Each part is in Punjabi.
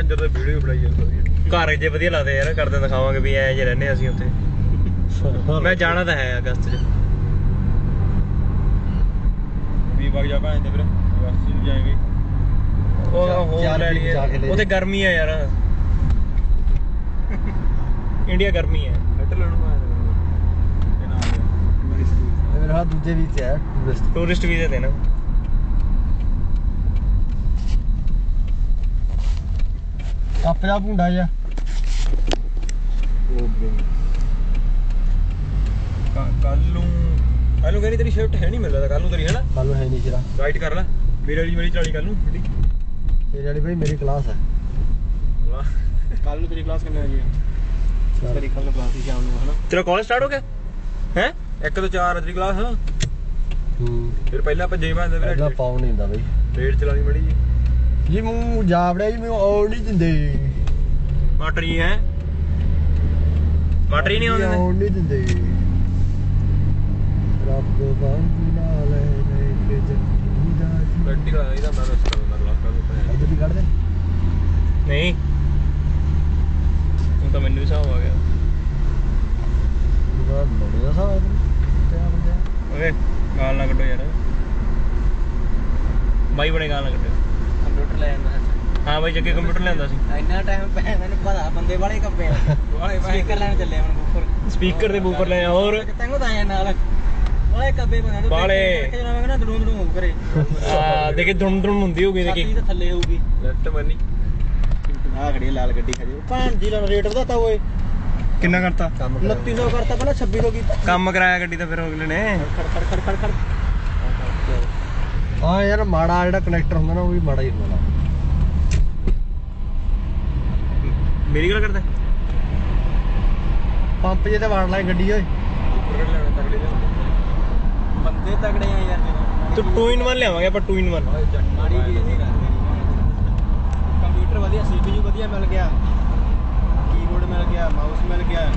ਕੰਜਰ ਦਾ ਵੀਡੀਓ ਬਣਾਈ ਜਾਂਦਾ ਘਰ ਜੇ ਵਧੀਆ ਲੱਗਦੇ ਯਾਰ ਕਰਦੇ ਦਿਖਾਵਾਂਗੇ ਵੀ ਐ ਜੇ ਰਹਿੰਦੇ ਅਸੀਂ ਉੱਥੇ। ਮੈਂ ਜਾਣਾ ਤਾਂ ਹੈ ਅਗਸਤ 'ਚ। ਵੀ ਵਗ ਜਾ ਭਾਂ ਤੇ ਫਿਰ ਵਾਸੀ ਨੂੰ ਜਾਏਂਗੇ। ਉਹ ਚਾਰ- ਹੋਰ ਲੈ ਜਾ ਕੇ ਲਈਏ ਲੈ ਉੱਥੇ ਗਰਮੀ ਆ ਯਾਰ। ਇੰਡੀਆ ਗਰਮੀ ਹੈ ਹੈਟ ਲੈਣ ਨੂੰ ਆਇਆ ਤੇ ਨਾ ਆ। ਗਿਆ ਮੇਰਾ ਦੂਜੇ ਵਿੱਚ ਹੈ ਟੂਰਿਸਟ ਟੂਰਿਸਟ ਵੀਜ਼ੇ ਦੇ ਨਾ ਕੱਪ ਜਾ ਭੁੰਡਾ ਜਾ ਕੱਲ ਨੂੰ ਕੱਲ ਨੂੰ ਕਹਿੰਦੀ ਤੇਰੀ ਸ਼ਿਫਟ ਹੈ ਨਹੀਂ ਮਿਲਦਾ ਕੱਲ ਨੂੰ ਤੇਰੀ ਹੈ ਨਾ? ਕੱਲ ਨੂੰ ਹੈ ਨਹੀਂ ਜਰਾ। ਰਾਈਟ ਕਰ ਲੈ। ਮੇਰੇ ਵਾਲੀ ਮੇਰੀ ਚਲਾਣੀ ਕੱਲ ਨੂੰ ਗੱਡੀ। ਇਹ ਵਾਲੀ ਭਾਈ ਮੇਰੀ ਕਲਾਸ ਹੈ। ਕੱਲ ਨੂੰ ਤੇਰੀ ਕਲਾਸ ਕਿੰਨੇ ਵਜੇ ਚਾਰ। ਤੇਰੀ ਕੱਲ ਨੂੰ ਕਲਾਸ ਹੀ ਸ਼ਾਮ ਨੂੰ ਹਨਾ ਤੇਰਾ ਕਾਲਜ ਸਟਾਰਟ ਹੋ ਗਿਆ? ਹੈ? ਇੱਕ ਤੋਂ 4 ਤੇਰੀ ਕਲਾਸ ਹੂੰ। ਫਿਰ ਪਹਿਲਾਂ ਭੱਜੇ ਪਹਿਲਾਂ ਫਿਰ ਪਾਉ ਨਹੀਂ ਹੁੰਦਾ ਬਈ। ਰੇਡ ਚਲਾਣੀ ਮੜੀ ਜੀ। ਜਾਵੜਿਆ ਜੀ ਮੈਨੂੰ ਆਉਣ ਨਹੀਂ ਦਿੰਦੇ। ਮਾਟਰੀ ਹੈ। ਮਾਟਰੀ ਨਹੀਂ ਆਉਂਦੇ। ਆਉਣ ਨਹੀਂ ਦਿੰਦੇ। ਰੱਬ ਵਾਂਗੂ ਨਾਲ ਲੈ ਕੇ ਜੰਦਾ ਜੀ ਪ੍ਰੈਕਟੀਕਲ ਇਹਦਾ ਮੈਂ ਕਲਾਸ ਕੱਲ ਨੂੰ ਇੱਧਰ ਕੱਢ ਦੇ ਨਹੀਂ। ਹੁਣ ਤਾਂ ਮੈਨੂੰ ਵੀ ਹਿਸਾਬ ਆ ਗਿਆ। ਉਹਦਾ ਲੋੜੇ ਦਾ ਸਾਹ ਤੇ ਆ ਬੰਦੇ ਓਏ ਗਾਲ ਨਾ ਕੱਢੋ ਯਾਰ। ਬਾਈ ਬਣੇ ਗਾਲ ਨਾ ਕੱਢੋ ਕੰਪਿਊਟਰ ਲੈ ਜਾਂਦਾ ਹਾਂ ਬਾਈ ਜੱਗੇ ਕੰਪਿਊਟਰ ਲਿਆਂਦਾ ਸੀ। ਇੰਨਾ ਟਾਈਮ ਪੈ ਮੈਨੂੰ ਪਤਾ ਬੰਦੇ ਵਾਲੇ ਕੰਪੇ ਆ। ਵਾਲੇ ਸਪੀਕਰ ਲੈਣ ਚੱਲੇ ਹੁਣ ਉੱਪਰ ਸਪੀਕਰ ਦੇ ਬੂਫਰ ਲੈ ਆ ਹੋਰ? ਤੈਨੂੰ ਤਾਂ ਆਇਆ ਨਾਲ। ਵਾਲੇ ਕੱਬੇ ਬੰਦੇ ਨੂੰ ਵਾਲੇ। ਜਿਹੜਾ ਮੈਂ ਕਹਿੰਦਾ ਦੜੂੰ ਦੜੂੰ ਕਰੇ ਆ ਦੇਖੇ ਧੁੰਮ ਧੁੰਮ ਹੁੰਦੀ ਹੋਗੀ ਛਾਤੀ ਦੇਖੀ ਤਾਂ ਥੱਲੇ ਹੋਊਗੀ। ਲੈਫਟ ਮਨੀ ਆ ਖੜੀ ਆ ਲਾਲ ਗੱਡੀ ਖੜੀ ਭਾਣ ਜੀ ਦਾ ਰੇਟ ਵਧਾਤਾ ਓਏ। ਕਿੰਨਾ ਕਰਤਾ? ਕੰਮ ਕਰ 2900 ਕਰਤਾ ਪਹਿਲਾਂ 2600 ਕੀਤਾ। ਕੰਮ ਕਰਾਇਆ ਗੱਡੀ ਤਾਂ ਫਿਰ ਅਗਲੇ ਨੇ। ਖੜ ਖੜ ਖੜ ਖੜ ਖੜ। ਹਾਂ ਯਾਰ ਮਾੜਾ ਜਿਹੜਾ ਕਨੈਕਟਰ ਹੁੰਦਾ ਨਾ ਉਹ ਵੀ ਮਾੜਾ ਹੀ ਹੁੰਦਾ ਨਾ। ਮੇਰੀ ਗੱਲ ਕਰਦਾ। ਪੰਪ ਜੇ ਤੇ ਵਾੜ ਲੈ ਗੱਡੀ ਓਏ। ਬੰਦੇ ਤਗੜੇ ਆ ਯਾਰ ਤੂੰ 2 ਇਨ 1 ਲਿਆਵਾਂਗੇ ਆਪਾਂ 2 ਇਨ 1 ਮਾੜੀ ਵੀ ਨਹੀਂ ਕੰਪਿਊਟਰ ਵਧੀਆ CPU ਵਧੀਆ ਮਿਲ ਗਿਆ। ਕੀਬੋਰਡ ਮਿਲ ਗਿਆ ਮਾਊਸ ਮਿਲ ਗਿਆ।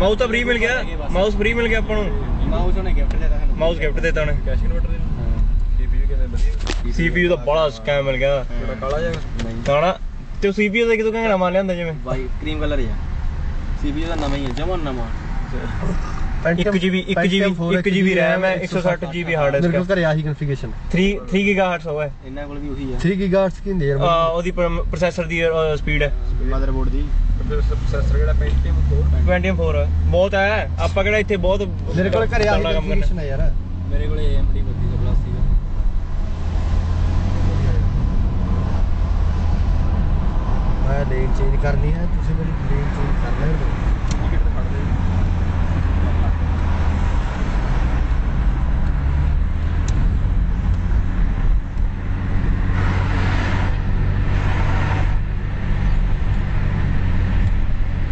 ਮਾਊਸ ਤਾਂ ਫ੍ਰੀ ਮਿਲ ਗਿਆ। ਮਾਊਸ ਫ੍ਰੀ ਮਿਲ ਗਿਆ ਆਪਾਂ ਨੂੰ। ਮਾਊਸ ਉਹਨੇ ਗਿਫਟ ਦਿੱਤਾ ਸਾਨੂੰ। ਮਾਊਸ ਗਿਫਟ ਦਿੱਤਾ ਉਹਨੇ। ਕੈਸ਼ ਕਨਵਰਟਰ ਦੇ CPU ਦਾ ਬੜਾ ਸਕੈਮ ਮਿਲ ਗਿਆ। ਥੋੜਾ ਕਾਲਾ ਜਿਹਾ ਨਹੀਂ। ਕਾਣਾ ਤੇ CPU ਦਾ ਕਿਦੋਂ ਕਹਿੰਦਾ ਨਵਾਂ ਲਿਆਂਦਾ ਜਿਵੇਂ? ਬਾਈ ਕਰੀਮ ਕਲਰ ਹੀ ਆ। CPU ਦਾ ਨਵਾਂ ਹੀ ਹੈ ਜਮਨ ਨਵਾਂ। 1 GB 1 GB 1 GB RAM ਹੈ 160 GB ਹਾਰਡ ਮੇਰੇ ਕੋਲ ਘਰੇ ਆਹੀ ਕਨਫੀਗਰੇਸ਼ਨ 3 3 GHz ਹੋਇਆ ਇਹਨਾਂ ਕੋਲ ਵੀ ਉਹੀ ਆ। 3 ਗੀਗਾਹਰਟਜ਼ ਕੀ ਹੁੰਦੀ ਯਾਰ ਆ ਉਹਦੀ ਪ੍ਰੋਸੈਸਰ ਦੀ ਸਪੀਡ ਹੈ। ਮਦਰਬੋਰਡ ਦੀ। ਪ੍ਰੋਸੈਸਰ ਕਿਹੜਾ ਪੈਂਟੀਅਮ 4 Pentium 4 ਹੈ। ਬਹੁਤ ਹੈ। ਆਪਾਂ ਕਿਹੜਾ ਇੱਥੇ ਬਹੁਤ ਮੇਰੇ ਕੋਲ ਘਰੇ ਆਹੀ। ਕਨਫੀਗਰੇਸ਼ਨ ਹੈ ਯਾਰ। ਮੇਰੇ ਕੋਲ AMD ਮੈਂ ਲੇਨ ਚੇਂਜ ਕਰਨੀ ਹੈ, ਤੁਸੀਂ ਮੇਰੀ ਲੇਨ ਚੇਂਜ ਕਰ ਲੈਣ ਦਿਓ।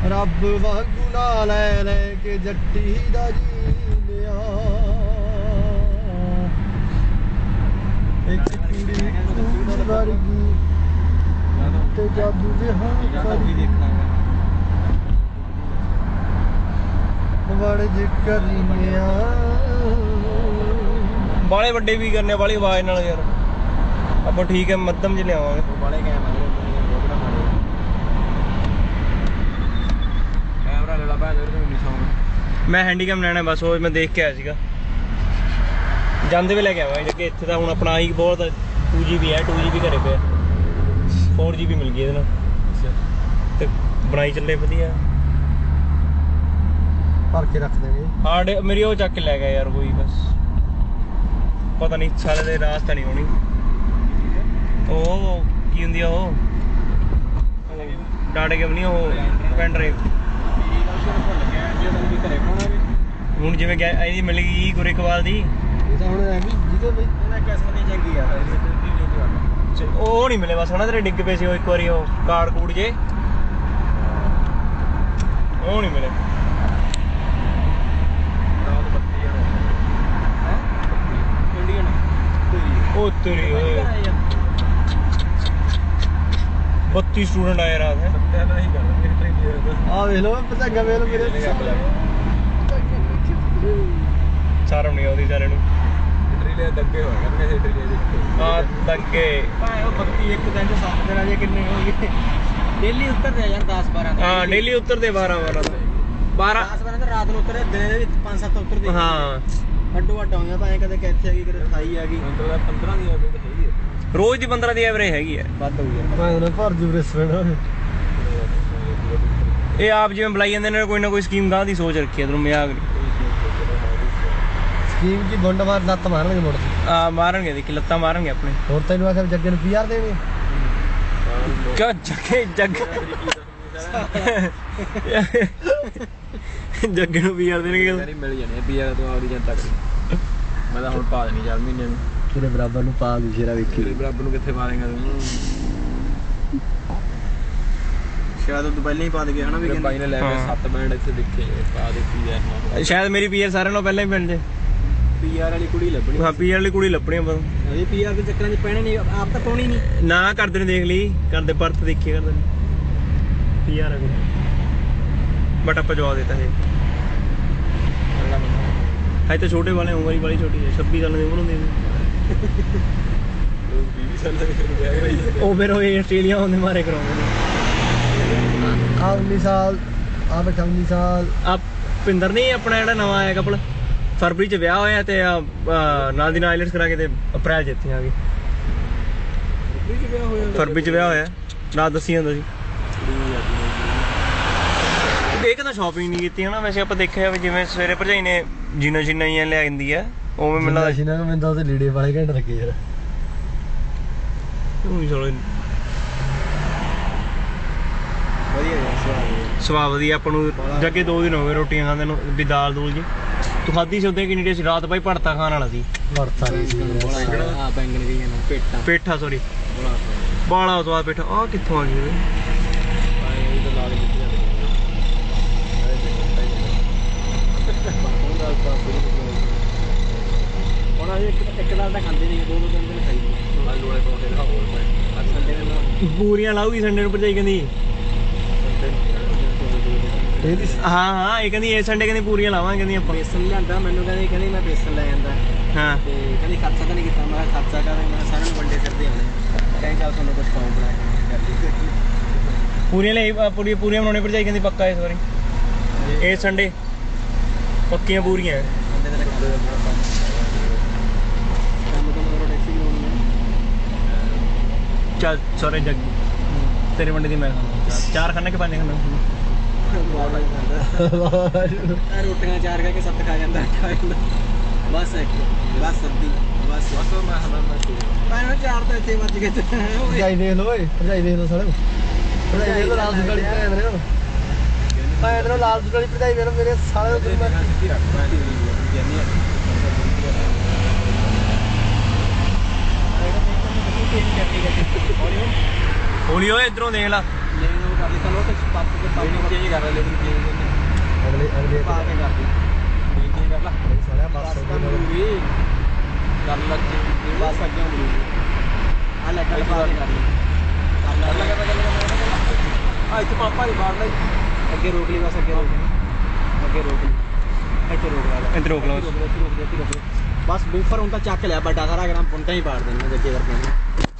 ਲੈ ਰੱਬ ਵਾਂਗੂ ਨਾ ਲੈ ਲੈ ਕੇ ਜੱਟੀ ਦਾ ਜੀ। ਦੇ ਹੱਥ ਜਾਂ ਵੀ ਦੇਖਣਾ ਹੈ ਵੜ ਜੇ ਕਰੀਆਂ ਬਾਲੇ ਵੱਡੇ ਵੀ ਕਰਨੇ ਵਾਲੀ ਆਵਾਜ਼ ਨਾਲ ਯਾਰ। ਆਪਾਂ ਠੀਕ ਹੈ ਮੱਧਮ ਚ ਲਿਆਵਾਂਗੇ। ਬਾਲੇ ਕੈਮ ਆ ਬਹੁਤ ਬੜਾ ਮਾਰੇ ਕੈਮਰਾ ਲੈ ਲਾ ਭਾਂ ਦੇ ਤੇ 1900 ਮੈਂ ਹੈਂਡੀਕੈਮ ਲੈਣਾ ਬਸ ਉਹ ਮੈਂ ਦੇਖ ਕੇ ਆਇਆ ਸੀਗਾ। ਜਾਂਦੇ ਵੇ ਲੈ ਕੇ ਆਵਾਂਗੇ ਕਿ ਇੱਥੇ ਤਾਂ ਹੁਣ ਆਪਣਾ ਹੀ ਬਹੁਤ 2GB ਹੈ 2GB ਘਰੇ ਪਿਆ। 4GB ਮਿਲ ਗਈ ਇਹਦੇ ਨਾਲ। ਤੇ ਬਣਾਈ ਚੱਲੇ ਵਧੀਆ। ਭਰ ਕੇ ਰੱਖ ਦੇਣਗੇ ਹਾਰਡ ਮੇਰੀ ਉਹ ਚੱਕ ਕੇ ਲੈ ਗਿਆ ਯਾਰ ਕੋਈ ਬਸ। ਪਤਾ ਨਹੀਂ ਸਾਲੇ ਦੇ ਰਾਸਤਾ ਨਹੀਂ ਹੋਣੀ। ਉਹ ਕੀ ਹੁੰਦੀ ਆ ਉਹ? ਡਾਟੇ ਕੇ ਨਹੀਂ ਉਹ ਪੈਨ ਡਰਾਈਵ। ਹੁਣ ਜਿਵੇਂ ਗਿਆ ਇਹਦੀ ਮਿਲ ਗਈ ਗੁਰੇਕਵਾਲ ਦੀ। ਇਹ ਤਾਂ ਹੁਣ ਐਵੇਂ ਜਿਹਦੇ ਬਈ ਇਹਨਾਂ ਕਿਸਮਤ ਨਹੀਂ ਚੰਗੀ ਆ ਉਹ ਨਹੀਂ ਮਿਲੇ ਬਸ ਹਨਾ ਤੇਰੇ ਡਿੱਗ ਪਏ ਸੀ ਉਹ ਇੱਕ ਵਾਰੀ ਉਹ ਕੂੜ ਜੇ। ਉਹ ਨਹੀਂ ਮਿਲੇ। ਰਾਤ ਬੱਤੀ ਯਾਰ ਹੈ ਇੰਡੀਅਨ ਉਹ ਤੇਰੀ ਓਏ। 32 ਸਟੂਡੈਂਟ ਆਏ ਰਾਤ ਹੈ। ਸੱਤਿਆ ਨਹੀਂ ਕਰ ਮੇਰੇ ਟ੍ਰੇਨ ਆ ਵੇਖ ਲਓ ਪਤੰਗਾ ਵੇਖ ਲਓ ਮੇਰੇ ਸਾਰਾ ਨਹੀਂ ਆਉਂਦੀ ਸਾਰਿਆਂ ਨੂੰ। ਲੈ ਦੱਗੇ ਹੋਇਆ ਕਰਨੇ ਹੇਠ ਲੈ ਦੇ ਆ ਦੱਗੇ ਭਾਵੇਂ ਉਹ ਬੱਤੀ ਇੱਕ ਦਿਨ ਚ 7 ਦਿਨਾਂ ਜੇ ਕਿੰਨੇ ਹੋ ਗਏ। ਡੇਲੀ ਉਤਰਦੇ ਆ ਯਾਰ 10 12 ਹਾਂ ਡੇਲੀ ਉਤਰਦੇ 12 12 12 10 12 ਤਾਂ ਰਾਤ ਨੂੰ ਉਤਰੇ ਦਿਨੇ ਦੇ ਵਿੱਚ 5 7 ਉਤਰਦੇ। ਹਾਂ। ਅੱਡੋ ਅੱਡ ਆਉਂਦੇ ਆ ਭਾਵੇਂ ਕਦੇ ਕਿੱਥੇ ਆ ਗਈ ਕਦੇ 28 ਆ ਗਈ। ਮੈਨੂੰ ਤਾਂ 15 ਦੀ ਐਵਰੇਜ ਹੈਗੀ ਹੈ ਰੋਜ਼ ਦੀ 15 ਦੀ ਐਵਰੇਜ ਹੈਗੀ ਹੈ ਵੱਧ ਹੋ ਗਿਆ। ਭਾਵੇਂ ਉਹਨੇ ਭਰ ਜੂ ਰੈਸਟੋਰੈਂਟ ਇਹ ਆਪ ਜਿਵੇਂ ਬੁਲਾਈ ਜਾਂਦੇ ਨੇ ਕੋਈ ਨਾ ਕੋਈ ਸਕੀਮ ਗਾਂ ਦੀ ਸੋਚ ਰੱਖੀ ਹੈ ਨਹੀਂ। ਸਕੀਮ ਕੀ ਗੁੰਡ ਮਾਰ ਲੱਤ ਮਾਰਨਗੇ ਮੁੜ ਆ ਮਾਰਨਗੇ ਦੇਖੀ ਲੱਤਾਂ ਮਾਰਨਗੇ ਆਪਣੇ। ਹੋਰ ਤੈਨੂੰ ਆਖਿਆ ਜੱਗੇ ਨੂੰ ਪੀਆਰ ਦੇਵੇ ਕਿਉਂ ਜੱਗੇ ਜੱਗ ਜੱਗੇ ਨੂੰ ਵੀ ਯਾਰ ਦੇਣਗੇ ਯਾਰੀ ਮਿਲ ਜਾਣੇ ਪੀਆ ਤੋਂ ਆਪਦੀ ਜਨਤਾ ਕਰੀ ਮੈਂ ਤਾਂ ਹੁਣ ਪਾ ਦੇਣੀ ਚੱਲ ਮਹੀਨੇ ਨੂੰ ਤੇਰੇ ਬਰਾਬਰ ਨੂੰ ਪਾ ਦੂ ਸ਼ੇਰਾ ਵੇਖੀ ਤੇਰੇ ਬਰਾਬਰ ਨੂੰ ਕਿੱਥੇ ਪਾ ਦੇਗਾ ਤੂੰ ਸ਼ਾਇਦ ਉਹ ਪਹਿਲਾਂ ਹੀ ਪਾ ਦੇ ਗਿਆ ਹਨਾ ਵੀ ਬਾਈ ਨੇ ਲੈ ਕੇ ਹਾਂ। ਸੱਤ ਬੈਂਡ ਇੱਥੇ ਦੇਖੇ ਪਾ ਦਿੱਤੀ ਯਾਰ ਸ਼ਾਇਦ ਮੇਰੀ ਪੀਆਰ ਸਾਰਿਆਂ ਨਾਲੋਂ ਪਹਿਲਾਂ ਹੀ ਪਿੰਡ 'ਚ ਪੀਆਰ ਵਾਲੀ ਕੁੜੀ ਲੱਭਣੀ ਹਾਂ ਪੀਆਰ ਵਾਲੀ ਕੁੜੀ ਲੱਭਣੀ ਆ ਬਸ ਇਹ ਪੀਆਰ ਦੇ ਚੱਕਰਾਂ 'ਚ ਪੈਣੇ ਨਹੀਂ ਆਪ ਤਾਂ ਪਾਉਣੀ ਨਹੀਂ। ਨਾ ਕਰਦੇ ਨੇ ਦੇਖ ਲਈ ਕਰਦੇ ਪਰਤ ਦੇਖੀ ਕਰਦੇ ਨੇ। ਪੀਆਰ ਆ ਕੁੜੀ। ਬਟ ਆਪਾਂ ਜਵਾਬ ਦਿੱਤਾ ਹੈ ਹਾਈ ਤਾਂ ਛੋਟੇ ਵਾਲੇ ਉਮਰ ਹੀ ਬੜੀ ਛੋਟੀ ਹੈ। 26 ਸਾਲਾਂ ਦੀ ਉਮਰ ਹੁੰਦੀ ਹੈ। ਲੋਕ 20 ਸਾਲ ਦੇ ਵਿਆਹ ਕਰਾਈ ਉਹ ਫਿਰ ਉਹ ਆਸਟ੍ਰੇਲੀਆ ਹੁੰਦੇ ਮਾਰੇ ਕਰਾਉਂਦੇ ਨੇ। ਆ 19 ਸਾਲ ਆ ਬੈਠਾ 19 ਸਾਲ। ਆ ਪਿੰਦਰ ਨਹੀਂ ਆਪਣਾ ਜਿਹੜਾ ਨਵਾਂ ਆਇਆ ਕਪਲ ਫਰਵਰੀ ਚ ਵਿਆਹ ਹੋਇਆ ਤੇ ਨਾਲ ਦੀ ਨਾਲ ਆਈਲੈਟਸ ਕਰਾ ਕੇ ਤੇ ਅਪ੍ਰੈਲ ਚ ਇੱਥੇ ਆ ਗਏ ਫਰਵਰੀ ਚ ਵਿਆਹ ਹੋਇਆ ਰਾਤ ਦੱਸੀ ਜਾਂਦਾ ਸੀ। ਦੇਖ ਨਾ ਸ਼ਾਪਿੰਗ ਨਹੀਂ ਕੀਤੀ ਹਨਾ ਵੈਸੇ ਆਪਾਂ ਦੇਖਿਆ ਵੀ ਜਿਵੇਂ ਸਵੇਰੇ ਭਰਜਾਈ ਨੇ ਜੀਨਾ ਜੀਨਾ ਹੀ ਲੈ ਆਂਦੀ ਆ ਉਵੇਂ ਮੈਨੂੰ ਲੱਗਦਾ ਸੀ ਨਾ ਮੈਨੂੰ ਤਾਂ ਉਹਦੇ ਲੀੜੇ ਵਾਲੇ ਘੰਟੇ ਲੱਗੇ ਯਾਰ। ਉਹੀ ਚਲੋ ਵਧੀਆ ਯਾਰ ਸਵਾਦ ਵਧੀਆ ਆਪਾਂ ਨੂੰ ਜੱਗੇ ਦੋ ਦਿਨ ਹੋ ਗਏ ਰੋਟੀਆਂ ਖਾਂਦੇ ਨੂੰ ਵੀ ਦਾਲ ਦੂਲ ਜੀ। ਤੂੰ ਖਾਧੀ ਸੀ ਉਦੋਂ ਕਿੰਨੀ ਟੇਸਟ ਰਾਤ ਬਾਈ ਭੜਤਾ ਖਾਣ ਵਾਲਾ ਸੀ। ਵਰਤਾ ਨਹੀਂ ਸੀ। ਬੋਲਾ ਆ ਬੈਂਗਣ ਵੀ ਨਾ ਪੇਟਾ ਪੇਠਾ ਸੌਰੀ ਬੋਲਾ ਸਵਾਦ ਪੇਠਾ। ਆ ਕਿੱਥੋਂ ਆ ਗਈ ਓਏ? ਹੁਣ ਅਸੀਂ ਇੱਕ ਇੱਕ ਨਾਲ ਤਾਂ ਖਾਂਦੇ ਨਹੀਂ ਦੋ ਦੋ ਦਿਨ ਦਿਨ ਖਾਈਦੇ ਆਲੂ ਵਾਲੇ ਪਰੌਂਠੇ ਦਾ ਹੋਰ ਮੈਂ ਅੱਜ ਸੰਡੇ ਨੂੰ ਪੂਰੀਆਂ ਲਾਊਗੀ ਸੰਡੇ ਨੂੰ ਭਰਜਾਈ ਕਹਿੰਦੀ। ਹਾਂ ਹਾਂ ਇਹ ਕਹਿੰਦੀ ਇਹ ਸੰਡੇ ਕਹਿੰਦੀ ਪੂਰੀਆਂ ਲਾਵਾਂਗੇ ਕਹਿੰਦੀ ਆਪਾਂ। ਬੇਸਨ ਲਿਆਂਦਾ ਮੈਨੂੰ ਕਹਿੰਦੀ ਕਹਿੰਦੀ ਮੈਂ ਬੇਸਨ ਲੈ ਜਾਂਦਾ। ਹਾਂ। ਤੇ ਕਹਿੰਦੀ ਖਰਚਾ ਤਾਂ ਨਹੀਂ ਕੀਤਾ ਮੈਂ ਕਿਹਾ ਖਰਚਾ ਕਰ ਮੈਂ ਸਾਰਿਆਂ ਨੂੰ ਵੰਡੇ ਫਿਰਦੇ ਆਉਣੇ। ਕਹਿੰਦੀ ਚੱਲ ਤੁਹਾਨੂੰ ਕੁਝ ਖਾਉਂ ਬਣਾ ਕੇ ਕਰਦੀ ਪੂਰੀਆਂ ਲਈ ਪੂਰੀਆਂ ਪੂਰੀਆਂ ਬਣਾਉਣੇ ਭਰਜਾਈ ਕਹਿੰਦੀ ਪੱਕਾ ਇਸ ਵਾਰੀ। ਇਹ ਸੰਡੇ ਪੱਕੀਆਂ ਪੂਰੀਆਂ। ਚੱਲ ਸੋਰੇ ਜੱਗੀ। ਤੇਰੇ ਵੰਡੇ ਦੀ ਮੈਂ ਚਾਰ ਖਾਣੇ ਕਿ ਪੰਜ ਖਾਣੇ ਆ ਰੋਟੀਆਂ ਚਾਰ ਖਾ ਕੇ ਸੱਤ ਖਾ ਜਾਂਦਾ ਖਾ ਜਾਂਦਾ। ਬਸ ਇੱਕ ਬਸ ਸੱਦੀ ਬਸ। ਬਸ ਮੈਂ ਹਮਾ ਮੈਂ ਮੈਂ ਚਾਰ ਤਾਂ ਇੱਥੇ ਵੱਜ ਗਏ। ਭਰਜਾਈ ਦੇਖ ਲੋ ਓਏ ਭਰਜਾਈ ਦੇਖ ਲੋ ਸਾਲੇ ਭਰਜਾਈ ਦੇਖ ਲੋ ਲਾਲ ਸੁਗਾਲੀ ਭਰਜਾਈ ਮੇਰੇ ਨਾਲ ਮੈਂ ਤੈਨੂੰ ਲਾਲ ਸੁਗਾਲੀ ਭਰਜਾਈ ਮੇਰੇ ਮੇਰੇ ਸਾਲੇ ਨੂੰ ਮੈਂ ਸਿੱਧੀ ਰੱਖ ਮੈਂ ਜਾਨੀ ਹੌਲੀ ਓਏ ਇਧਰੋਂ ਦੇਖ ਲਾ। ਚਲੋ ਤੇ ਪੱਪ ਕੇ ਪੱਪ ਲੈਣੀ ਚੇਂਜ ਕਰ ਲੈ ਲੈਣੀ ਚੇਂਜ ਅਗਲੇ ਅਗਲੇ ਪਾ ਕੇ ਕਰ ਦੀ ਚੇਂਜ ਕਰ ਲਾ। ਸਾਲਿਆ ਬਸ ਬਸ ਕਰ ਲੂੰਗੀ ਕਰ ਲਾ ਚੇਂਜ ਬਸ ਅੱਗੇ ਮਿਲੂਗੀ ਆ ਲੈ ਕੇ ਪਾ ਕੇ ਕਰ ਲਈ ਕਰ ਲੈ। ਕਰ ਲਾ ਕਰ ਲਾ ਕਰ ਲਾ ਆ ਇੱਥੇ ਪਾਪਾ ਦੀ ਬਾਹਰ ਲਈ ਅੱਗੇ ਰੋਕ ਲਈ ਬਸ ਅੱਗੇ ਰੋਕ ਲਈ। ਅੱਗੇ ਰੋਕ ਲਈ। ਇੱਥੇ ਰੋਕ ਲਾ ਇੱਥੇ ਰੋਕ ਲਓ। ਇੱਥੇ ਰੋਕ ਦੇ, ਇੱਥੇ ਰੋਕ ਦੇ, ਇੱਥੇ ਰੋਕ ਦੇ। ਬਸ ਬੂਫਰ ਹੁਣ ਤਾਂ ਚੱਕ ਲਿਆ ਵੱਡਾ ਸਾਰਾ ਗ੍ਰਾਮ ਪੁੰਟਾ ਹੀ ਪਾੜ ਦੇਣਾ ਜੱਗੇ ਵਰਗੇ ਨੇ।